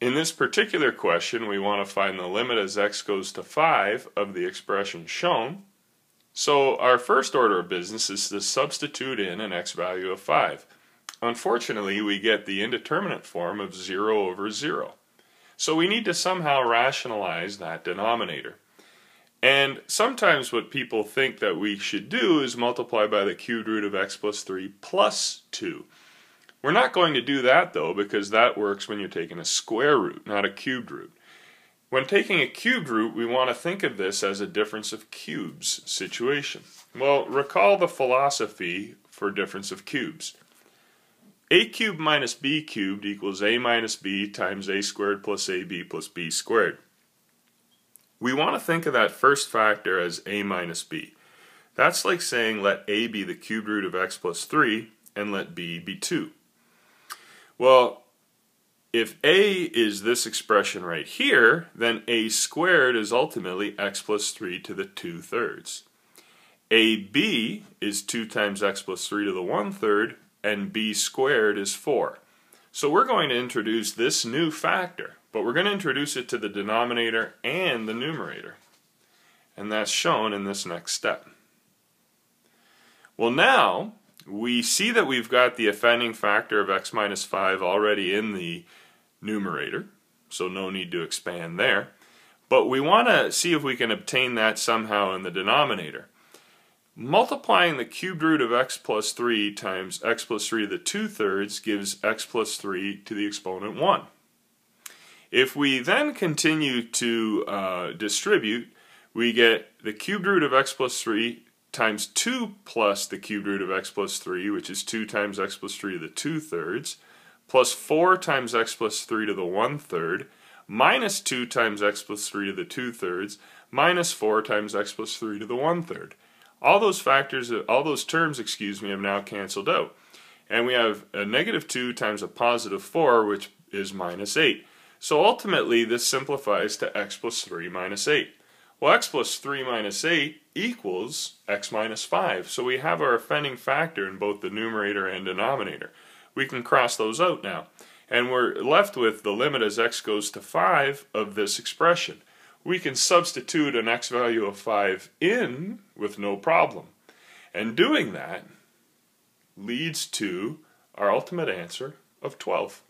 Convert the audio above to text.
In this particular question, we want to find the limit as x goes to 5 of the expression shown. So our first order of business is to substitute in an x value of 5. Unfortunately, we get the indeterminate form of 0 over 0. So we need to somehow rationalize that denominator. And sometimes what people think that we should do is multiply by the cubed root of x plus 3 plus 2. We're not going to do that though because that works when you're taking a square root, not a cubed root. When taking a cubed root, we want to think of this as a difference of cubes situation. Well, recall the philosophy for difference of cubes. a cubed minus b cubed equals a minus b times a squared plus ab plus b squared. We want to think of that first factor as a minus b. That's like saying let a be the cubed root of x plus 3 and let b be 2. Well, if a is this expression right here, then a squared is ultimately x plus 3 to the 2 thirds. ab is 2 times x plus 3 to the 1 third, and b squared is 4. So we're going to introduce this new factor. But we're going to introduce it to the denominator and the numerator. And that's shown in this next step. Well now, we see that we've got the offending factor of x minus 5 already in the numerator, so no need to expand there. But we want to see if we can obtain that somehow in the denominator. Multiplying the cubed root of x plus 3 times x plus 3 to the 2 thirds gives x plus 3 to the exponent 1. If we then continue to uh, distribute, we get the cubed root of x plus 3 times 2 plus the cubed root of x plus 3, which is 2 times x plus 3 to the 2 thirds, plus 4 times x plus 3 to the 1 third, minus 2 times x plus 3 to the 2 thirds, minus 4 times x plus 3 to the 1 third. All those factors, all those terms, excuse me, have now canceled out. And we have a negative 2 times a positive 4, which is minus 8. So ultimately, this simplifies to x plus 3 minus 8. Well, x plus 3 minus 8 equals x minus 5. So we have our offending factor in both the numerator and denominator. We can cross those out now. And we're left with the limit as x goes to 5 of this expression. We can substitute an x value of 5 in with no problem. And doing that leads to our ultimate answer of 12.